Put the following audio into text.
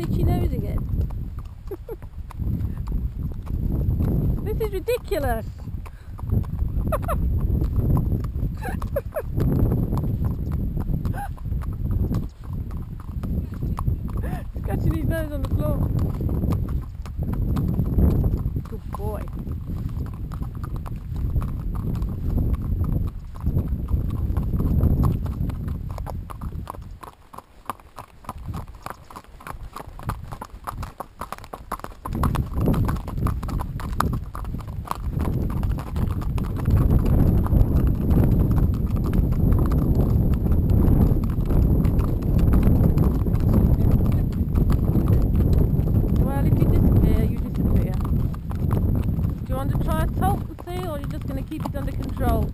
your nose again. this is ridiculous. Scratching his nose on the floor. Good boy. try and talk the tail, or you're just going to keep it under control?